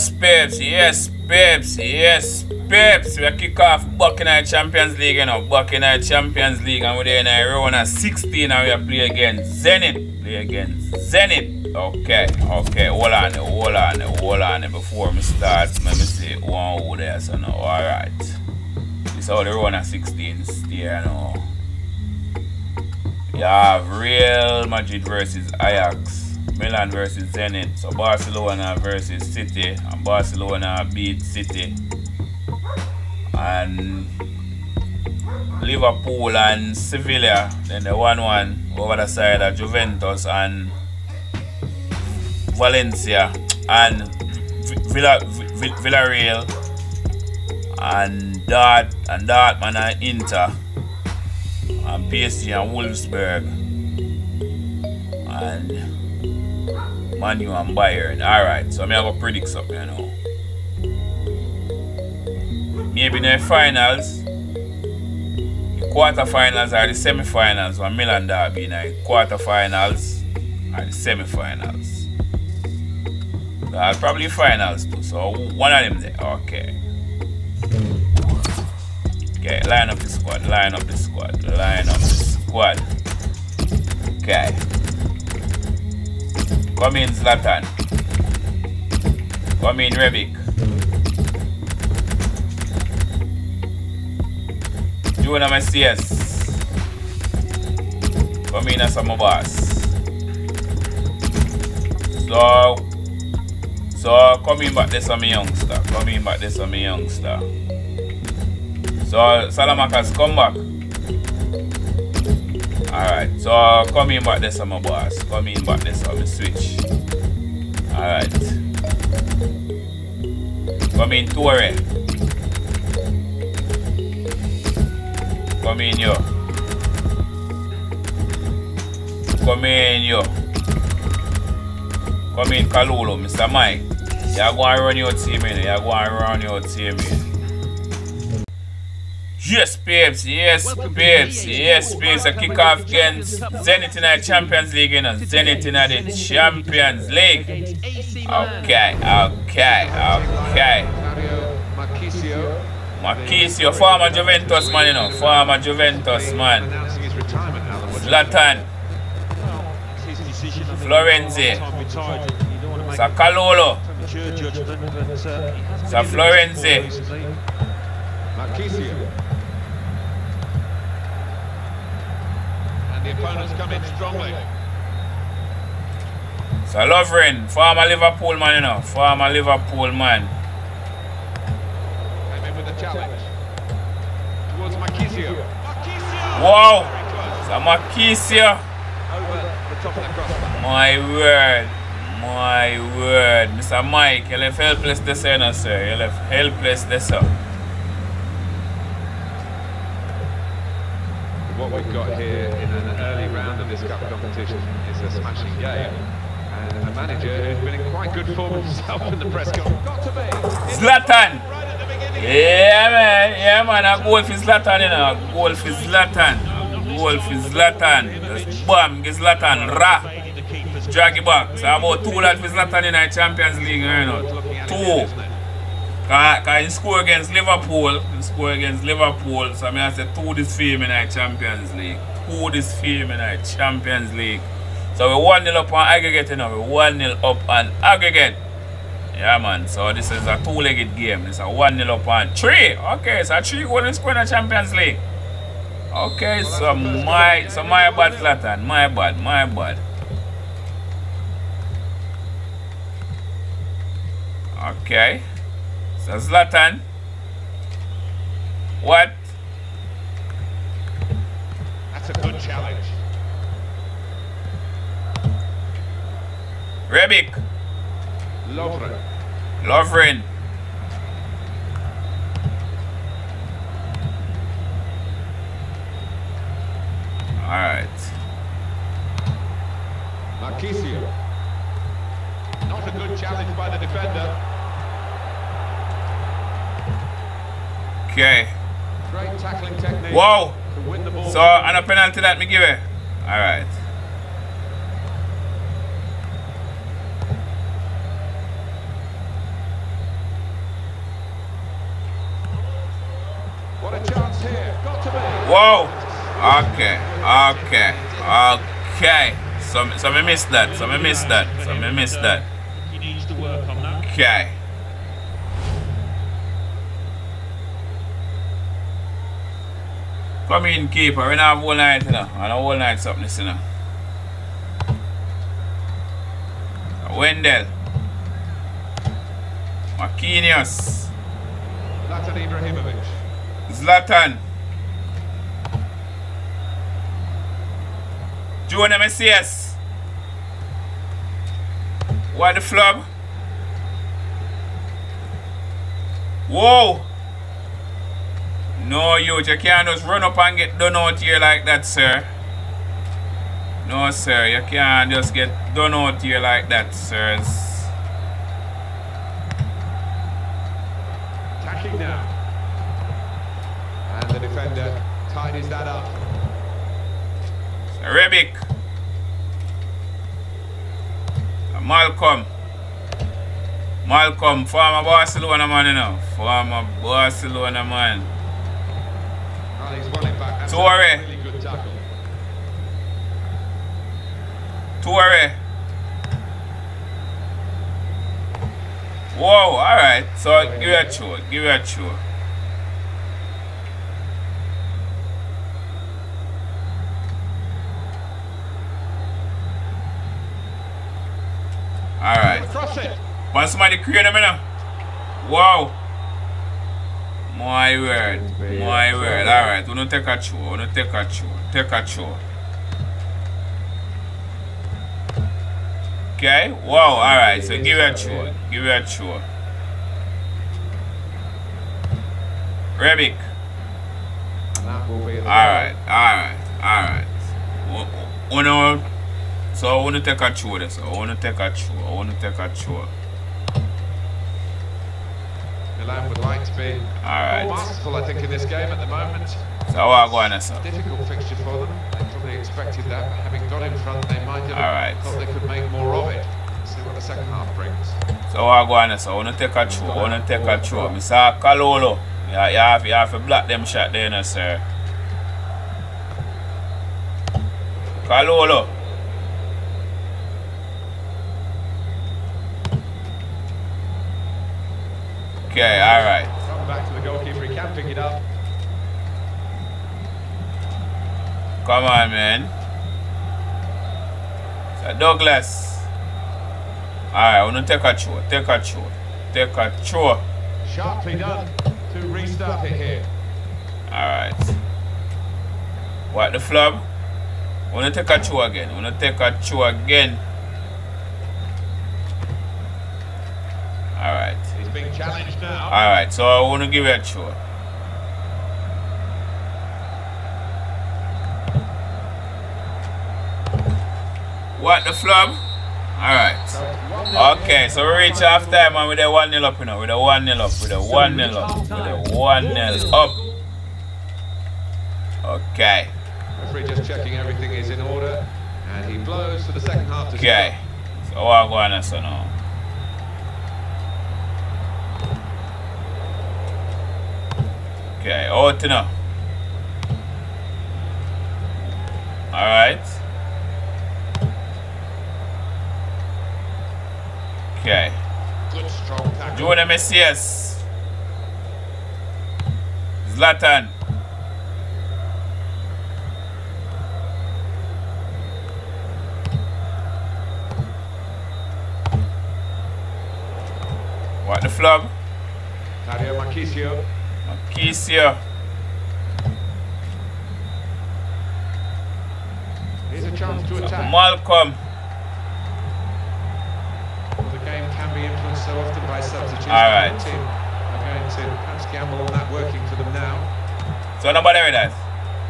Yes, babes. Yes, babes. Yes, babes. We kick off Buckingham Champions League, you know. Buckingham Champions League, and we're there in a round of 16, and we play against Zenit. Play against Zenit. Okay, okay. Hold on, hold on, hold on. Before we start, let me see one over there. So now, all right. This is how the round of 16 stay now. You have Real Madrid versus Ajax. Milan versus Zenit. So Barcelona versus City. And Barcelona beat City. And Liverpool and Sevilla. Then the 1 1 over the side of Juventus and Valencia. And Villa, Villarreal. And Dart and Dortmund and Inter. And PSG and Wolfsburg. And Manu and Bayern. Alright, so I'm going to predict something, you know. Maybe in the finals, the quarterfinals or the semi-finals, or Milan Derby in the quarterfinals or the semi-finals. Uh, probably finals too, so one of them there. Okay. Okay, line up the squad, line up the squad, line up the squad. Okay. Come in Zlatan. Come in Rebic. Junior Messias. Come in as my boss. So, so come in back this some youngster. Come in back this some youngster. So Saelemaekers come back. Alright, so uh, come in back this on my boss. Come in back this on the switch. Alright. Come in Torre. Come in yo. Come in yo. Come in Kalulu, Mr. Mike. You're going to run your team in. You're going to run your team in. Yes, babes. Yes, babes. Yes, babes. A kick off against Zenit in the Champions League, you know. Zenit in the Champions League. Okay, okay, okay. Marchisio, former Juventus man, you know. Former Juventus man. Zlatan. Florenzi. Sakalolo. Sa Florenzi. Marchisio. And the opponents come in strongly. So Lovren, former Liverpool man, you know. Former Liverpool man. Came in with the challenge. Towards Marchisio. Marchisio! Wow! So Marchisio. Over the top of the crossbar. My word. My word. Mr. Mike, you left helpless this you sir. You left helpless this sir. What we've got here in an early round of this cup competition is a smashing game. And a manager who's been in quite good form himself in the press conference. Got to be. Zlatan. Right at the beginning. Yeah, man. Yeah, man. A goal for Zlatan, you know. A goal for Zlatan. A goal for Zlatan. Just bam, get Zlatan. Ra. Drag it back. So about two that for Zlatan in the Champions League, you know. Looking at it Two. Here, isn't it? Because he score against Liverpool. He score against Liverpool. So I mean, I say two this him in the Champions League. Two this him in the Champions League. So we 1 0 up on aggregate, you know. We 1 0 up on aggregate. Yeah, man. So this is a two legged game. It's a 1 0 up on 3. Okay, so 3 goal in score in the Champions League. Okay, so my so my bad Zlatan. My bad, my bad. Okay. So Zlatan. What? That's a good challenge. Rebic. Lovren. Lovren. Alright. Marchisio. Not a good challenge by the defender. Okay. ball So, and a penalty that me give it. Alright. What a chance here. Got to be. Whoa. Okay. Okay. Okay. So, so me missed that. So I missed that. So I missed that. He needs to work on that. Okay. Come in, keeper. We don't have whole night, you know. Know whole night something, you know. Wendel. Marquinhos. Zlatan Ibrahimovic. Zlatan. Junior Messias. What the flub? Whoa! No, you, you can't just run up and get done out here like that, sir. No, sir, you can't just get done out here like that, sirs. Attacking now. And the defender tidies that up. Rebic. Malcom. Malcom, former Barcelona man, you know. Former Barcelona man. Well, he's won it back. That's a Torre. Really good tackle. Toure. Whoa, alright. So give it a chew. Give it a chew. Alright. Want somebody create them now? Wow. My word. My word. Alright, we don't take a chew. We don't take a chew. Take a chew. Okay. Wow. Alright. So give it a chew. Give it a be the Alright. Alright. Alright. So I want to take a chew this. I want to take a chew. I want to take a chew. Milan would like to be Alright. more masterful, I think, in this game at the moment. So how are going sir? Difficult fixture for them. They probably expected that. Having got in front, they might have Alright. thought they could make more of it. See what the second half brings. So what go on so I wanna take a chew, I wanna take a chew. Mr. Kalulu, you, you, have, you have to block them shot there, now, sir. Kalulu. Okay, alright. Come back to the goalkeeper. He can pick it up. Come on, man. So Douglas. Alright, I wanna take a chew, take a chew, take a chew. Sharply done to restart it here. Alright. What the flub? gonna take a chew again. We're gonna take a chew again. Alright. Challenged now. Alright, so I wanna give it a chew. What the flub? Alright. So it's one nil Okay, so we reach half time and with a 1 0 up, you know, with a 1 0 up, with a 1 0 up, with a 1 0 up. Okay, Referee just checking everything is in order. And he blows for the second half okay. So what going on so now? Okay, out to now. Alright. Okay. Good strong tackle. Junior Messias. Zlatan. What the flub? Mario Marchisio. Marchisio. Here's a chance to attack. Malcom. The game can be influenced so often by substitutes. All right. The team are going to perhaps gamble on that working for them now. So no bother with that.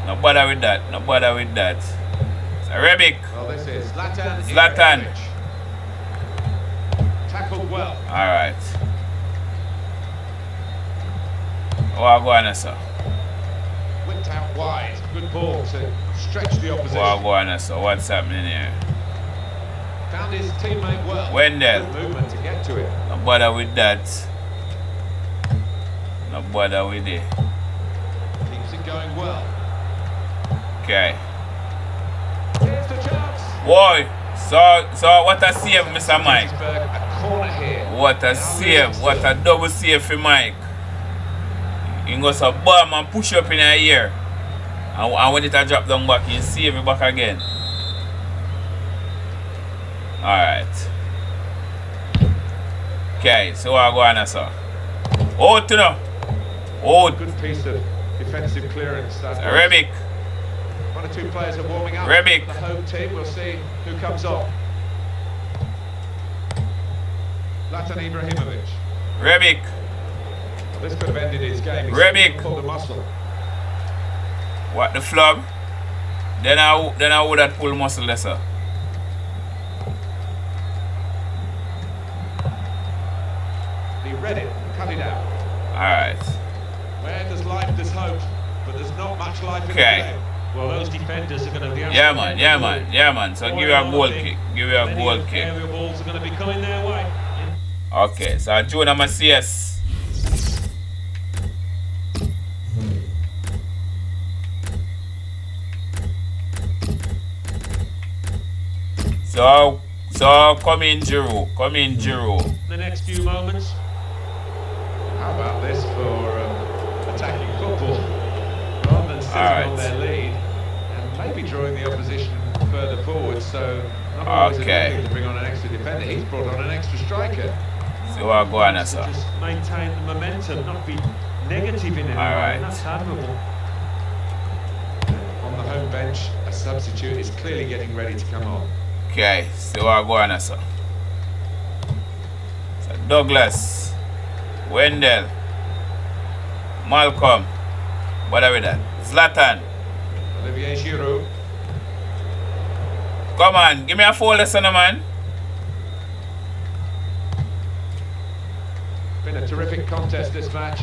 No bother with that. No bother with that. So Rebic. Well, this is Zlatan. Zlatan. Ibrahimovic. Tackled well. Alright. What going on, sir? Whipped out wide. Good ball to stretch the opposition. What going on, sir? What's happening here? Found his teammate well. Wendel. Good movement to get to it. No bother with that. No bother with it. keeps it going well. Okay. Here's the chance. Boy, so so what a save, Mr. Mike. A corner here. What a save, what a double save for Mike. He goes a bomb and push up in a ear. And, and when it a drop down back, he save it back again. Alright. Okay, so what go on sir? Out to now. Out. Good piece of defensive clearance. Rebic. One or two players are warming up. Rebic. The home team. We'll see who comes on. Zlatan Ibrahimovic. Rebic. This could have ended his game. He's Rebic. pulled muscle. What the flub? Then I then I would have pulled muscle lesser. He read it, cut it out. Alright. Where there's life, there's hope, but there's not much life in Okay. the game. Well, those defenders are going to be. Yeah man, yeah man, yeah man. So give you a goal kick. Give you a goal kick. Area balls are going to be coming their way. Okay, so So, so come in, Giroud. Come in, Giroud. The next few moments. How about this for um, attacking football? Rather than sitting Alright. on their lead and maybe drawing the opposition further forward, so not always a Okay. to bring on an extra defender. He's brought on an extra striker. So what go on, now, sir? Just maintain the momentum, not be negative in any way. Alright. That's admirable. On the home bench, a substitute is clearly getting ready to come on. Okay, so what go on, sir? So Douglas, Wendel, Malcom, what are we that? Zlatan. Olivier Giroud. Come on, give me a four lesson, man. Been a terrific contest this match,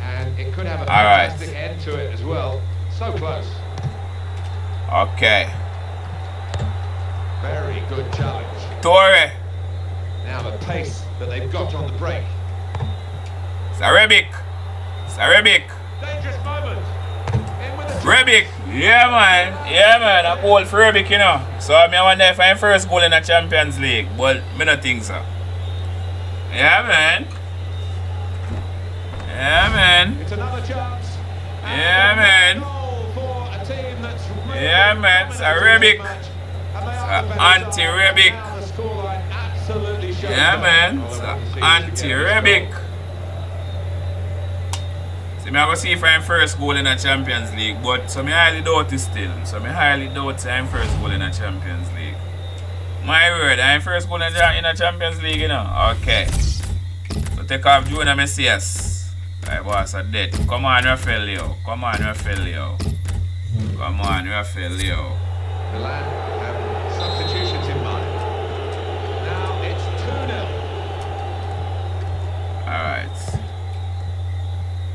and it could have a All right. fantastic end to it as well. So close. Okay. Good challenge. Torre. Now the pace that they've got on the break. Sarebic. Sarebic. Dangerous moment. Rebic. Yeah, man. Yeah, man. A goal for Rebic, you know. So I mean, I wonder if I'm first goal in the Champions League. But me not think so. Yeah, man. Yeah, man. It's another chance. Yeah, man. goal for a team that's really Yeah, man. It's a scoreline absolutely Yeah, man. All It's uh, I a want to see I if I'm first goal in the Champions League, but so me highly doubt it still. So me highly doubt I'm first goal in the Champions League. My word, I'm first goal in the Champions League, you know. Okay. So take off Junior Messias. Right, boss, are dead. Come on, Rafael Leo. Come on, Rafael Leo. Come on, Rafael Leo. Milan have substitutions in mind. Now it's 2-0. Alright.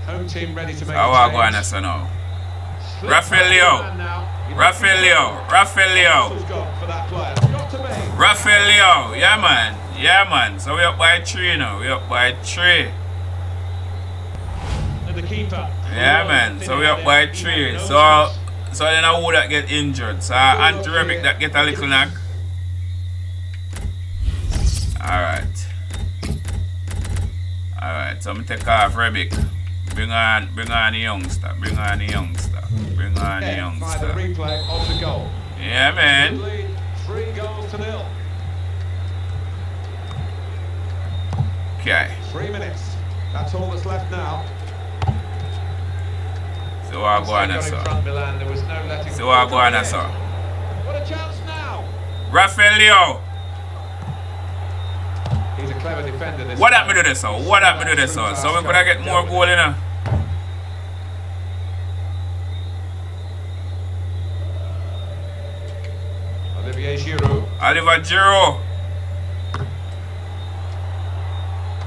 Home team ready to make How a I change. go on so now? Rafael Leo. Milan now. You know Rafael Leo. Rafael Leo. who's got for that player. Got to be. Rafael Leo. Yeah, man. Yeah, man. So we up by three now. We up by three. And the keeper. Yeah, man. So we up by three. So, so then I would that get injured. So Ante Rebic that get a little knock. Alright. Alright, so I'm gonna take off Rebic. Bring on bring on the youngster. Bring on the youngster. Bring on the Again, by the youngster. replay of the goal. Yeah man. Three goals to nil. Okay. Three minutes. That's all that's left now. So I go on sir. front, Milan, there was no So I go on sir. What a chance now. Rafael Leo. He's a clever defender. This What happened to this sir? What happened to this sir? So we could have get more goal in her. Olivier Giroud. Oliver Giroud.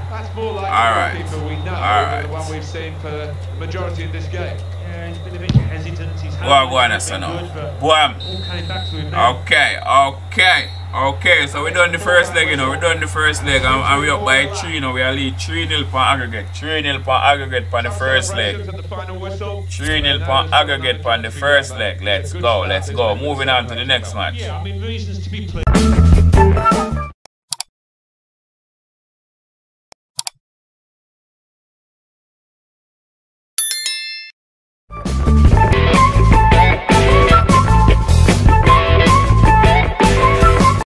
That's more like All the right. goalkeeper we know All than the one we've seen for the majority of this game. Yeah, he's been a bit hesitant. He's Go on, go on, handling sir it now. good, but all came back to him now. Okay, okay. Okay, so we done the first leg, you know, we done the first leg and, and we up by 3, you know, we are lead 3 nil per aggregate, 3 nil per aggregate for the first leg. 3 nil per aggregate for the first leg. Let's go, let's go. Moving on to the next match.